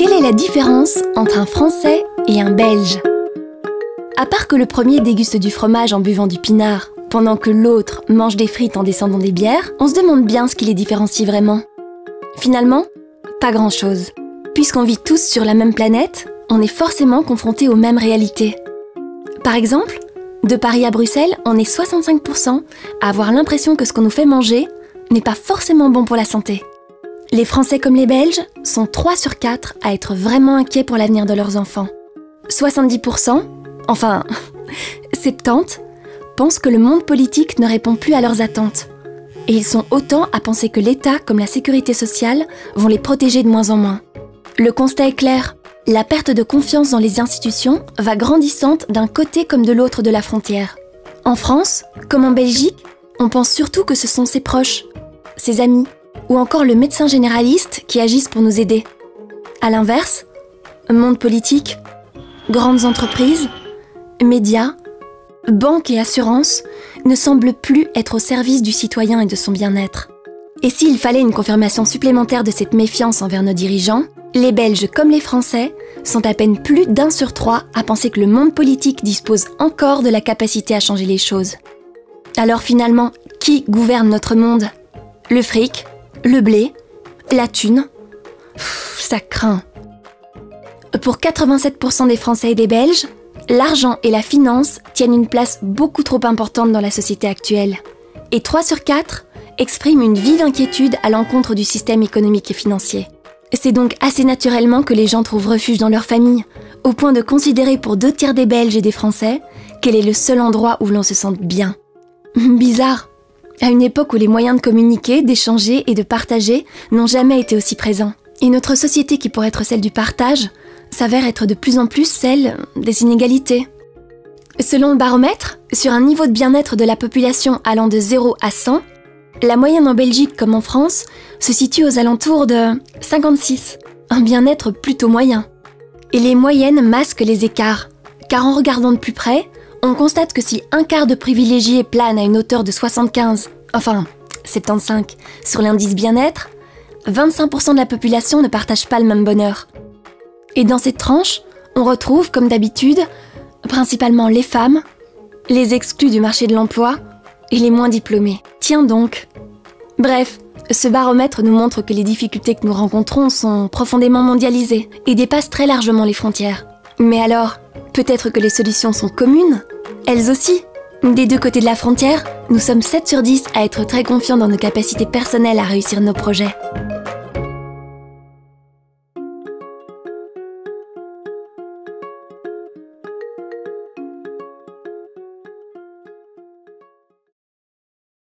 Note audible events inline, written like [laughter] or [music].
Quelle est la différence entre un Français et un Belge? À part que le premier déguste du fromage en buvant du pinard, pendant que l'autre mange des frites en descendant des bières, on se demande bien ce qui les différencie vraiment. Finalement, pas grand-chose. Puisqu'on vit tous sur la même planète, on est forcément confronté aux mêmes réalités. Par exemple, de Paris à Bruxelles, on est 65% à avoir l'impression que ce qu'on nous fait manger n'est pas forcément bon pour la santé. Les Français comme les Belges sont 3 sur 4 à être vraiment inquiets pour l'avenir de leurs enfants. 70%, enfin [laughs] 70, pensent que le monde politique ne répond plus à leurs attentes. Et ils sont autant à penser que l'État comme la sécurité sociale vont les protéger de moins en moins. Le constat est clair, la perte de confiance dans les institutions va grandissante d'un côté comme de l'autre de la frontière. En France, comme en Belgique, on pense surtout que ce sont ses proches, ses amis, ou encore le médecin généraliste qui agissent pour nous aider. A l'inverse, monde politique, grandes entreprises, médias, banques et assurances ne semblent plus être au service du citoyen et de son bien-être. Et s'il fallait une confirmation supplémentaire de cette méfiance envers nos dirigeants, les Belges comme les Français sont à peine plus d'un sur trois à penser que le monde politique dispose encore de la capacité à changer les choses. Alors finalement, qui gouverne notre monde? Le fric Le blé La thune Ça craint. Pour 87% des Français et des Belges, l'argent et la finance tiennent une place beaucoup trop importante dans la société actuelle. Et 3 sur 4 expriment une vive inquiétude à l'encontre du système économique et financier. C'est donc assez naturellement que les gens trouvent refuge dans leur famille, au point de considérer pour deux tiers des Belges et des Français quel est le seul endroit où l'on se sente bien. [laughs] Bizarre. À une époque où les moyens de communiquer, d'échanger et de partager n'ont jamais été aussi présents. Et notre société qui pourrait être celle du partage s'avère être de plus en plus celle des inégalités. Selon le baromètre, sur un niveau de bien-être de la population allant de 0 à 100, la moyenne en Belgique comme en France se situe aux alentours de 56, un bien-être plutôt moyen. Et les moyennes masquent les écarts, car en regardant de plus près, on constate que si un quart de privilégiés plane à une hauteur de 75, enfin 75, sur l'indice bien-être, 25% de la population ne partage pas le même bonheur. Et dans cette tranche, on retrouve, comme d'habitude, principalement les femmes, les exclus du marché de l'emploi et les moins diplômés. Tiens donc. Bref, ce baromètre nous montre que les difficultés que nous rencontrons sont profondément mondialisées et dépassent très largement les frontières. Mais alors, peut-être que les solutions sont communes? Elles aussi Des deux côtés de la frontière, nous sommes 7 sur 10 à être très confiants dans nos capacités personnelles à réussir nos projets.